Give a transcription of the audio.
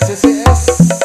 criança.